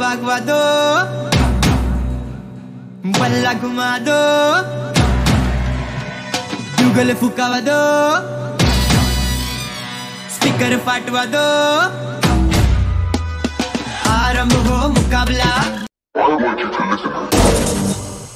vaguado दो gumado घुमा fukavado युगल फुकावा दो स्पीकर फाटवा आरंभ हो मुकाबला I want you to listen.